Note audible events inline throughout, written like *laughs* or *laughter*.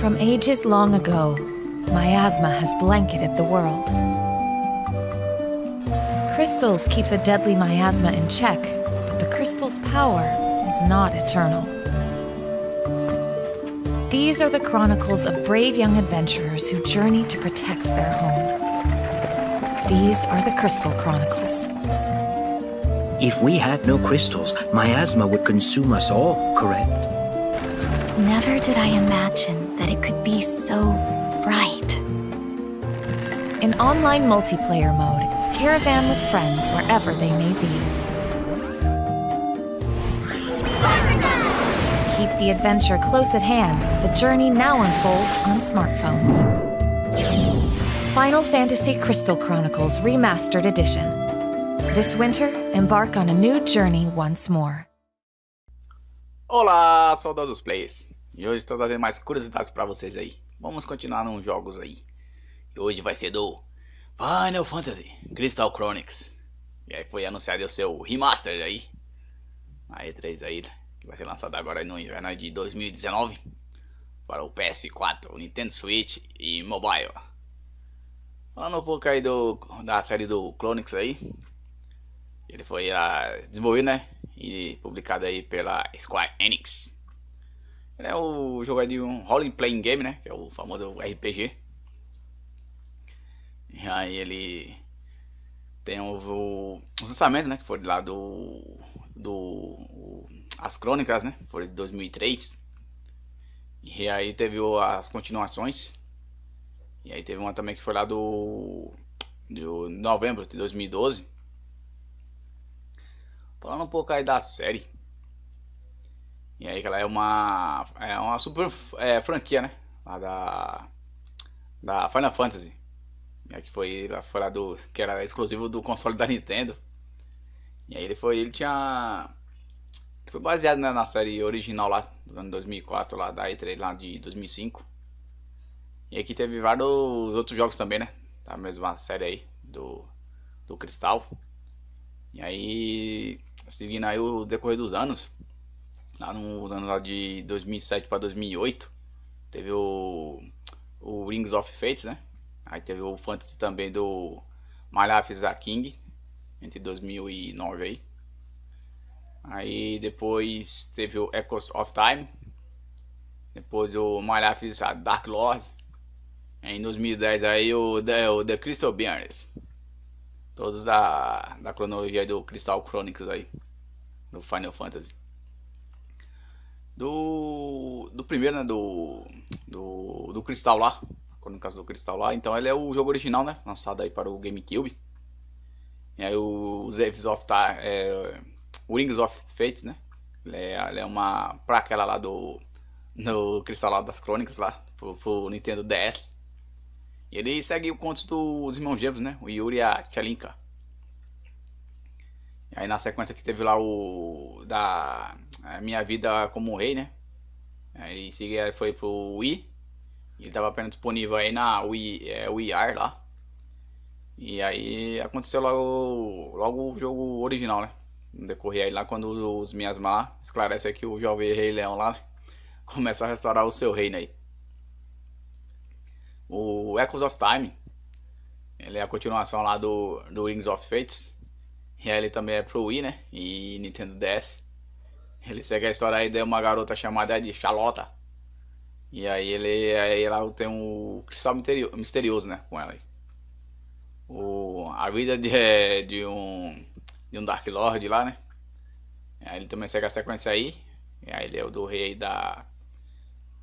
From ages long ago, miasma has blanketed the world. Crystals keep the deadly miasma in check, but the crystal's power is not eternal. These are the chronicles of brave young adventurers who journey to protect their home. These are the Crystal Chronicles. If we had no crystals, miasma would consume us all, correct? Never did I imagine it could be so bright. In online multiplayer mode, caravan with friends wherever they may be. Keep the adventure close at hand. The journey now unfolds on smartphones. Final Fantasy Crystal Chronicles Remastered Edition. This winter, embark on a new journey once more. Olá, saudosos players! E hoje estou trazendo mais curiosidades para vocês aí. Vamos continuar nos jogos aí. E hoje vai ser do Final Fantasy Crystal Chronicles. E aí foi anunciado o seu remaster aí. A E3 aí, que vai ser lançado agora no inverno de 2019 para o PS4, o Nintendo Switch e mobile. Falando um pouco aí do, da série do Chronicles aí. Ele foi uh, desenvolvido, né? E publicado aí pela Square Enix. Ele é o jogo de um role playing game, né? Que é o famoso RPG. E aí ele tem o, o, os lançamentos, né? Que foi lá do. do as crônicas, né? Foi de 2003. E aí teve as continuações. E aí teve uma também que foi lá do. de novembro de 2012. Falando um pouco aí da série. E aí ela é uma. É uma super é, franquia, né? Lá da. Da Final Fantasy. Que foi, foi do. Que era exclusivo do console da Nintendo. E aí ele foi. Ele tinha. Foi baseado né, na série original lá do ano 2004, lá da E3 lá de 2005. E aqui teve vários outros jogos também, né? Da mesma série aí do, do Cristal. E aí, seguindo aí o decorrer dos anos, lá nos anos lá de 2007 para 2008, teve o, o Rings of Fates, né? Aí teve o Fantasy também do Malafis King, entre 2009 aí. Aí depois teve o Echoes of Time. Depois o Malafis Dark Lord. Em 2010 aí o The, o The Crystal Bears. Todos da, da cronologia do Crystal Chronicles aí. Do Final Fantasy. Do, do primeiro, né? Do, do, do Cristal lá. Crônicas do Cristal lá. Então ele é o jogo original, né? Lançado aí para o GameCube. E aí o Zaves of Time. É, o Rings of Fates, né? Ele é, ele é uma. Pra aquela lá do. No Cristal lá das Crônicas lá. Pro, pro Nintendo DS. E ele segue o conto dos irmãos gêmeos, né? O Yuri e a Tchalinka. E aí na sequência que teve lá o. Da. Minha Vida como Rei, né? Aí em seguida foi pro Wii. Ele estava apenas disponível aí na Wii, é, Wii R lá. E aí aconteceu logo, logo o jogo original, né? Decorrer aí lá quando os miasma lá esclarece que o jovem rei leão lá *laughs* começa a restaurar o seu reino aí. O Echoes of Time, ele é a continuação lá do, do of Fates. E aí ele também é pro Wii, né? E Nintendo DS. Ele segue a história aí de uma garota chamada de Charlotte. E aí ele aí ela tem um cristal misterioso, né? Com ela. O, a vida de, de um de um Dark Lord lá, né? Aí ele também segue a sequência aí. E aí ele é o do rei da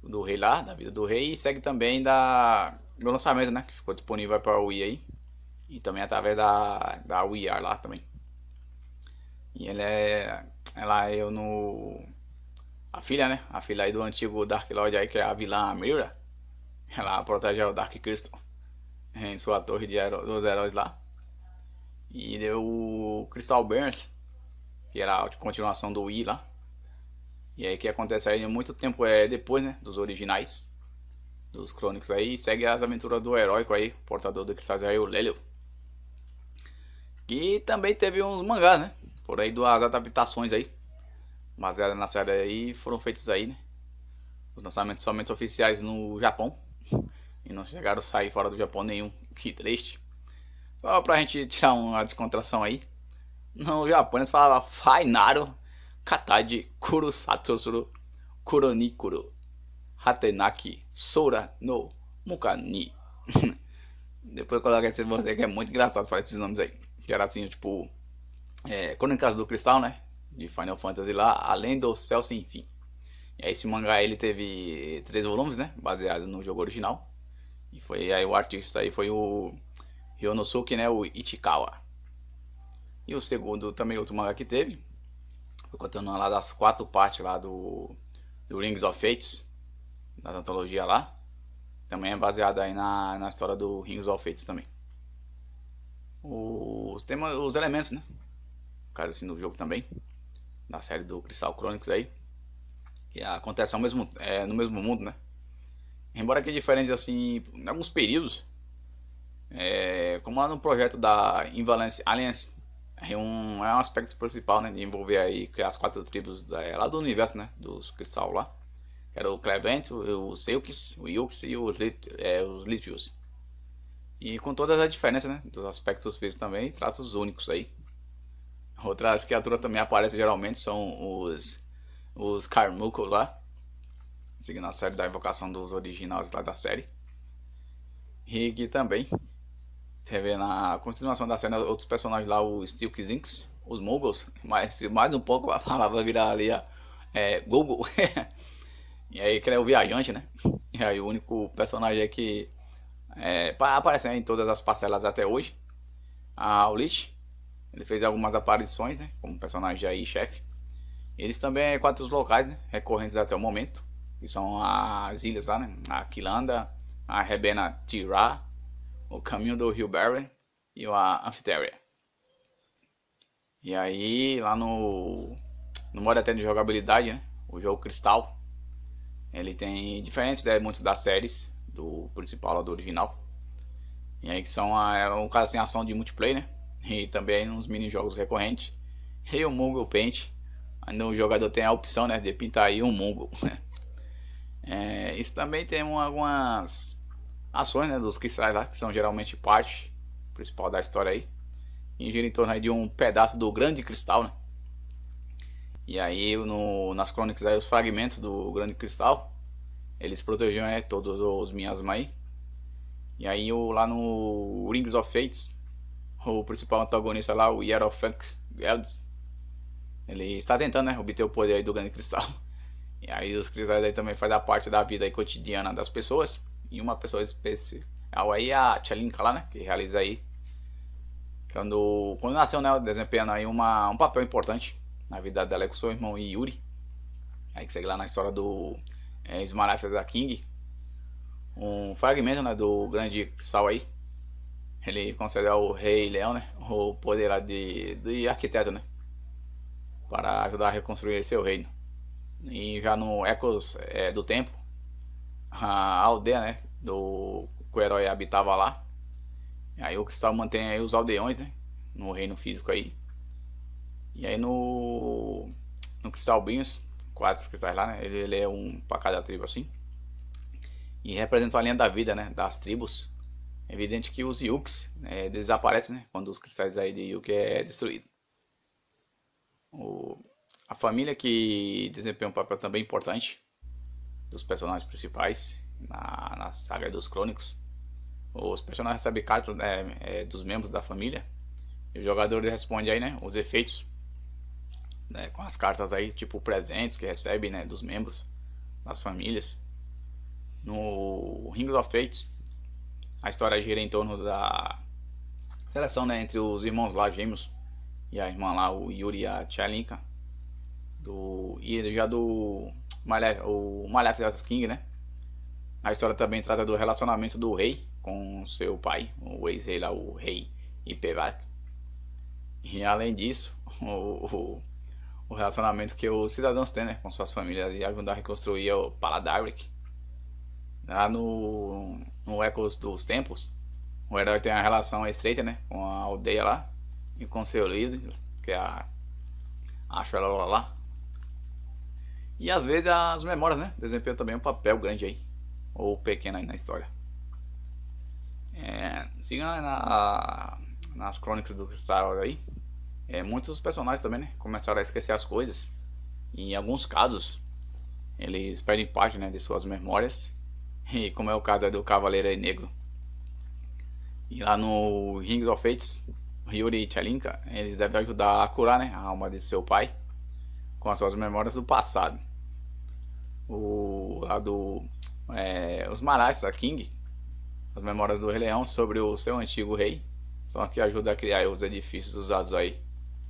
do rei lá, da vida do rei, e segue também da, do lançamento, né? Que ficou disponível para o Wii aí. E também através da, da Wii lá também. E ele é. Ela é no. A filha, né? A filha aí do antigo Dark Lord aí, que é a vilã Mira. Ela protege o Dark Crystal em sua torre de dos heróis lá. E deu o Crystal Burns, que era a continuação do Wii lá. E aí que acontece aí muito tempo é depois, né, dos originais dos crônicos aí, segue as aventuras do heróico aí, portador do cristais aí, o Lelio. E também teve uns mangás, né? Por aí duas adaptações aí. Baseadas na série aí, foram feitas aí, né? Os lançamentos somente oficiais no Japão. E não chegaram a sair fora do Japão nenhum. Que triste. Só pra gente tirar uma descontração aí. No Japão eles falavam Fainaro Kataji Kurusatsuru Kuronikuru Hatenaki Sora no Mukani. *laughs* Depois coloca esse você que é muito engraçado falar esses nomes aí. Que era assim, tipo. É, Crônicas do Cristal, né? De Final Fantasy lá, além do céu sem fim. E esse mangá ele teve três volumes, né? Baseado no jogo original. E foi aí o artista aí foi o Ryonosuke, né? O Ichikawa. E o segundo também outro mangá que teve. Foi contando lá das quatro partes lá do, do Rings of Fates. Da antologia lá. Também é baseado aí na, na história do Rings of Fates também. Os, temas, os elementos, né? Assim no jogo também. Da série do Crystal Chronicles aí que acontece ao mesmo, é, no mesmo mundo, né? Embora que é diferente assim, em alguns períodos, é, como lá no projeto da Invalence Alliance, é um, é um aspecto principal, né, de envolver aí as quatro tribos da, é, lá do universo, né, dos cristal lá, que era o Clevent, o, o o Yux e os, é, os Litius. E com todas as diferenças, né, dos aspectos físicos também, traços únicos aí. Outras criaturas também aparecem geralmente são os os Carmuco lá. Seguindo a série da evocação dos originais lá da série. E também. Você vê na continuação da série outros personagens lá, os Stilkzinks, os Moguls. Mas mais um pouco a palavra virar ali é, Google. *laughs* e aí que ele é o viajante, né? E aí o único personagem que é, aparece em todas as parcelas até hoje. A Ulich. Ele fez algumas aparições, né? Como personagem aí, chefe. Eles também é quatro locais né, recorrentes até o momento, que são as ilhas lá, né? A Quilanda, a Rebena Tirá, o caminho do Rio Barry e a Amphitheria. E aí, lá no, no modo até de jogabilidade, né? O jogo Cristal, ele tem diferentes né, muitos das séries do principal lá do original. E aí que são é um caso assim, ação de multiplayer, né? E também uns mini jogos recorrentes. E o Moogle Paint, Ainda o jogador tem a opção né, de pintar aí um mungo. *laughs* Né? É, isso também tem uma, algumas ações né, dos cristais lá, que são geralmente parte principal da história aí. E gira em torno de um pedaço do grande cristal, né? E aí no, nas crônicas aí os fragmentos do grande cristal, eles protegiam é, todos os miasmas aí. E aí o, lá no Rings of Fates, o principal antagonista lá, o Hierophant Gelds, ele está tentando, né, obter o poder do grande cristal. *laughs* E aí os cristais aí também fazem parte da vida aí cotidiana das pessoas. E uma pessoa especial aí é a Tchalinka lá, né, que realiza aí quando, quando nasceu, né, desempenhando aí uma, um papel importante na vida dela com seu irmão Yuri. Aí que segue lá na história do é, da King. Um fragmento, né, do grande cristal aí. Ele concede ao rei Leão, né, o poder lá de, de arquiteto, né para ajudar a reconstruir seu reino. E já no Ecos é, do Tempo, a aldeia né, do que o herói habitava lá. E aí o cristal mantém aí os aldeões né, no reino físico aí. E aí no, no cristal Binhos, quatro cristais lá, né, ele, ele é um para cada tribo assim. E representa a linha da vida né, das tribos. É evidente que os Yuks né, desaparecem né, quando os cristais aí de Yuk é destruído. O, a família que desempenha um papel também importante dos personagens principais na, na saga dos Crônicos. Os personagens recebem cartas né, é, dos membros da família e o jogador responde aí, né, os efeitos né, com as cartas aí, tipo presentes que recebe, né, dos membros das famílias. No Ring of Fates, a história gira em torno da seleção, né, entre os irmãos lá gêmeos e a irmã lá, o Yuri e a Tchalinka. Do, e já do Malef, o Maleficent King, né? A história também trata do relacionamento do rei com seu pai, o ex-rei lá, o rei Ipevac. E além disso, o, o, o, relacionamento que os cidadãos têm né, com suas famílias e ajudar a reconstruir o Paladaric. Lá no, no Ecos dos Tempos, o herói tem uma relação estreita né, com a aldeia lá e com seu líder, que é a, a lá. E às vezes as memórias, né? Desempenham também um papel grande aí. Ou pequeno aí na história. É, siga na, nas crônicas do Cristal aí. É, muitos personagens também, né? Começaram a esquecer as coisas. E em alguns casos, eles perdem parte né, de suas memórias. E como é o caso do Cavaleiro Negro. E lá no Rings of Fates, Ryuri e Tchalinka, eles devem ajudar a curar né, a alma de seu pai com as suas memórias do passado. O lado é, os Marachos, a King, as memórias do Rei Leão sobre o seu antigo rei, são as que ajudam a criar os edifícios usados aí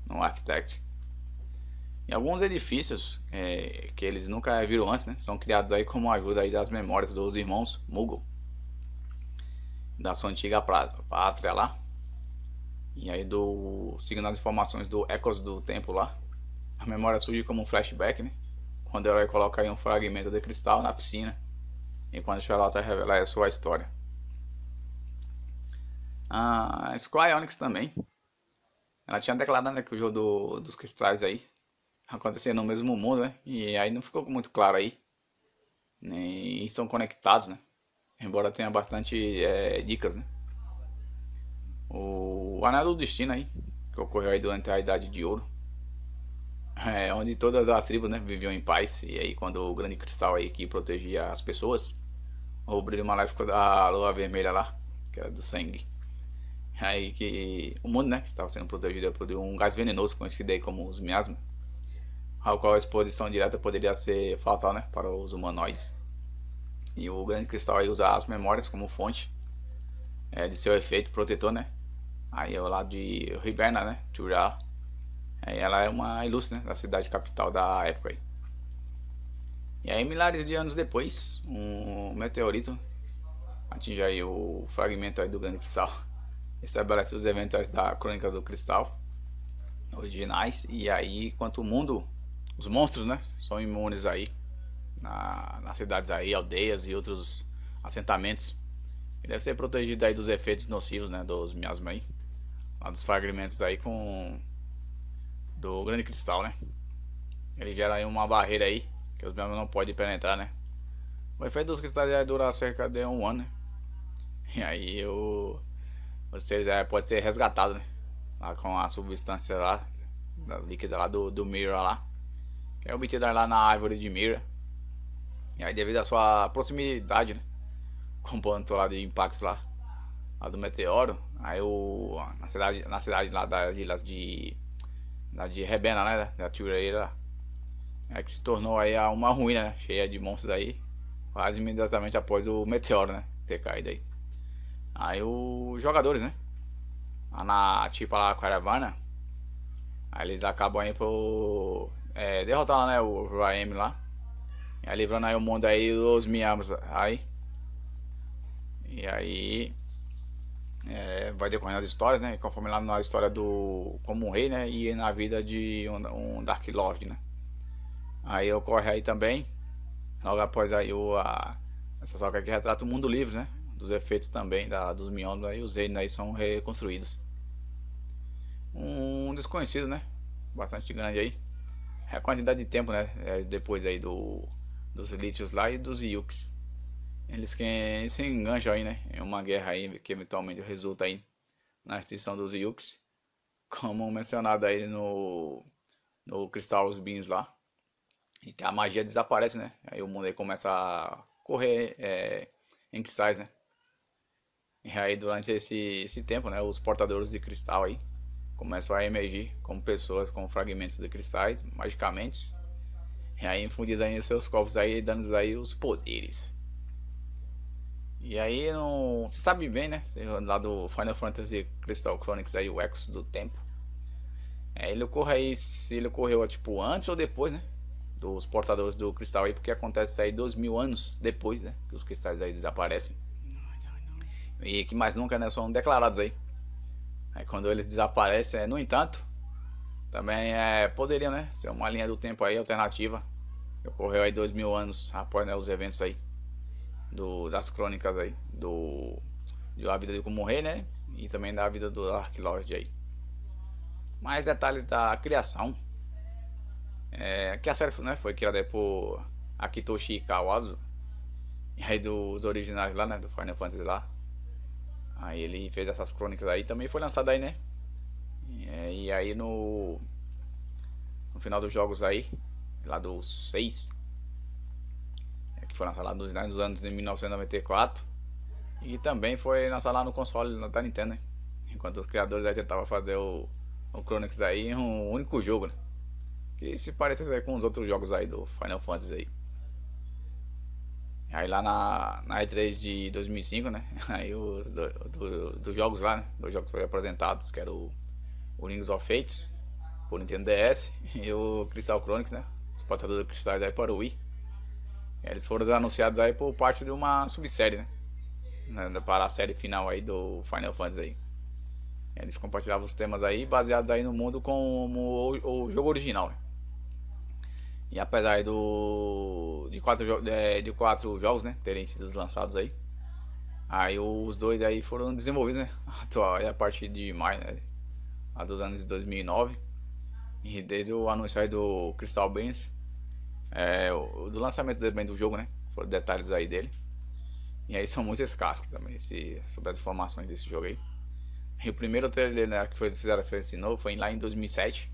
no Architect. E alguns edifícios é, que eles nunca viram antes, né, são criados aí como ajuda aí das memórias dos irmãos Mughal, da sua antiga pátria lá. E aí do seguindo as informações do Ecos do Tempo lá, a memória surge como um flashback, né? Quando o herói coloca aí um fragmento de cristal na piscina, enquanto Charlotte revela a sua história. A Square Enix também. Ela tinha declarado né, que o jogo do, dos cristais aí acontecia no mesmo mundo, né? E aí não ficou muito claro aí. Nem estão conectados, né? Embora tenha bastante é, dicas, né? O Anel do Destino aí, que ocorreu aí durante a Idade de Ouro. É, onde todas as tribos né, viviam em paz. E aí quando o grande cristal aí que protegia as pessoas, o brilho maléfico da lua vermelha lá, que era do sangue. Aí que o mundo né, que estava sendo protegido por um gás venenoso conhecido aí como os miasmas ao qual a exposição direta poderia ser fatal né, para os humanoides. E o grande cristal aí usa as memórias como fonte é, de seu efeito protetor, né? Aí é o lado de Riberna, né? Turá. Aí ela é uma ilustre né, da cidade capital da época aí. E aí milhares de anos depois, um meteorito atinge aí o fragmento aí do grande cristal. *laughs* Estabelece os eventos da Crônicas do Cristal originais. E aí, enquanto o mundo os monstros, né? São imunes aí. Na, nas cidades aí, aldeias e outros assentamentos. E deve ser protegido aí dos efeitos nocivos, né? Dos miasmas aí. Lá dos fragmentos aí com... Do grande cristal, né? Ele gera aí uma barreira aí. Que os miasmas não podem penetrar, né? O efeito dos cristais vai durar cerca de um ano, né? E aí o... Você é, pode ser resgatado, né? Lá com a substância lá. Da líquida lá do, do Mirror lá é obtida lá na árvore de mira. E aí devido à sua proximidade, né? Ponto lá de impacto lá, lá do meteoro, aí o na cidade, na cidade lá das ilhas de da de Rebena, né, da Tireira, é que se tornou aí uma ruína, né, cheia de monstros aí, quase imediatamente após o meteoro, né, ter caído aí. Aí os jogadores, né, na tipo lá caravana, aí eles acabam aí por é, derrotar lá, né, o Raim lá. E aí livrando aí o mundo aí dos Miyamas aí. E aí é, vai decorrendo as histórias, né? Conforme lá na história do como um rei, né? E na vida de um, um Dark Lord, né? Aí ocorre aí também, logo após aí o, a, essa saga que retrata o mundo livre, né? Dos efeitos também da, dos Miondos aí, os reinos aí são reconstruídos. Um desconhecido, né? Bastante grande aí a quantidade de tempo, né? É, depois aí do, dos lítios lá e dos Yuks. Eles que se engancham aí, né? Em uma guerra aí que eventualmente resulta aí na extinção dos Yuks. Como mencionado aí no, no Crystal Beans lá. E que a magia desaparece, né? Aí o mundo aí começa a correr é, em cristais, né? E aí durante esse, esse tempo, né? Os portadores de cristal aí começam a emergir como pessoas com fragmentos de cristais, magicamente. E aí infundindo aí seus corpos aí, dando aí os poderes. E aí não. Você sabe bem, né? Lá do Final Fantasy Crystal Chronicles aí, o Ecos do Tempo. É, ele ocorre aí, se ele ocorreu tipo antes ou depois, né? Dos portadores do cristal aí, porque acontece aí dois mil anos depois, né? Que os cristais aí desaparecem. E que mais nunca, né? São declarados aí. Aí quando eles desaparecem, é, no entanto, também é, poderiam né, ser uma linha do tempo aí alternativa. Que ocorreu aí dois mil anos após né, os eventos aí. Do, das crônicas aí. Do, de A Vida de Como Morrer, né? E também da vida do Ark Lord aí. Mais detalhes da criação. É, que a série né, foi criada por Akitoshi Kawazu. E aí dos originais lá, né? Do Final Fantasy lá. Aí ele fez essas crônicas aí. Também foi lançado aí, né? E, é, e aí no... No final dos jogos aí. Lá do 6. É, que foi lançado lá nos, nos anos de 1994. E também foi lançado lá no console da Nintendo, né? Enquanto os criadores aí tentavam fazer o, o Chronix aí um único jogo, né? Que se parecesse com os outros jogos aí do Final Fantasy aí. Aí lá na, na E3 de 2005, né? *laughs* Aí os dos do, do jogos lá, né? Dois jogos foram apresentados, que era o, o Rings of Fates, por Nintendo DS, *laughs* e o Crystal Chronicles, né? Os portadores do Crystal aí para o Wii. E eles foram anunciados aí por parte de uma subsérie, né? Para a série final aí do Final Fantasy aí. Eles compartilhavam os temas aí baseados aí no mundo como o, o jogo original. Né? E apesar do de quatro, de, de quatro jogos, né, terem sido lançados aí, aí os dois aí foram desenvolvidos, né, atual, *laughs* a partir de maio, né, a dos anos de 2009. E desde o anúncio aí do Crystal Beans, é, do lançamento também do jogo, né, foram detalhes aí dele. E aí são muito escassos também, se, sobre as informações desse jogo aí. E o primeiro trailer né, que foi, fizeram esse novo foi lá em 2007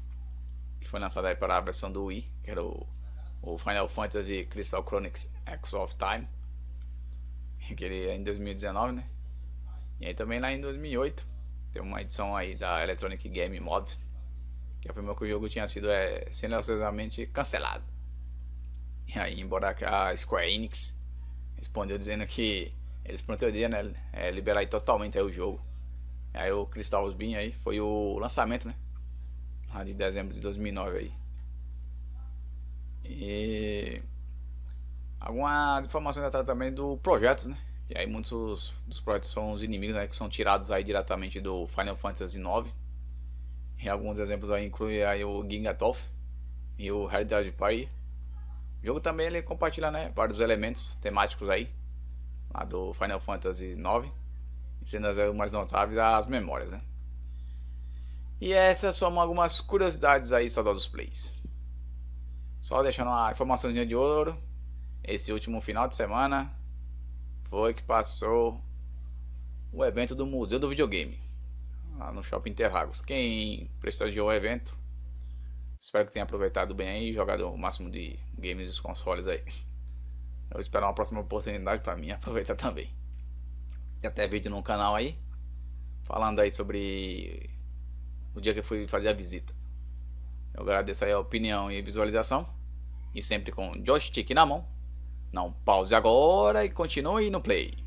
que foi lançado para a versão do Wii, que era o, o Final Fantasy Crystal Chronicles X of Time, *laughs* que ele é em 2019, né? E aí também lá em 2008 tem uma edição aí da Electronic Game Mods, que afirmou que o jogo tinha sido é, silenciosamente cancelado. E aí, embora a Square Enix respondeu dizendo que eles pretendiam né, é, liberar totalmente aí o jogo. Aí o Crystal Beam aí foi o lançamento, né? De dezembro de 2009 aí. E algumas informações atrás também do projetos, né? E aí muitos dos projetos são os inimigos, né, que são tirados aí diretamente do Final Fantasy IX. E alguns exemplos aí incluem aí o Gingatoff e o Heritage Party. O jogo também ele compartilha, né, vários elementos temáticos aí lá do Final Fantasy IX, sendo as mais notáveis as memórias, né? E essas são algumas curiosidades aí só dos plays. Só deixando uma informaçãozinha de ouro. Esse último final de semana foi que passou o evento do Museu do Videogame. Lá no Shopping Interlagos. Quem prestigiou o evento, espero que tenha aproveitado bem aí e jogado o máximo de games dos consoles aí. Eu espero uma próxima oportunidade para mim aproveitar também. Tem até vídeo no canal aí falando aí sobre o dia que eu fui fazer a visita. Eu agradeço aí a opinião e visualização. E sempre com joystick na mão. Não pause agora e continue no play.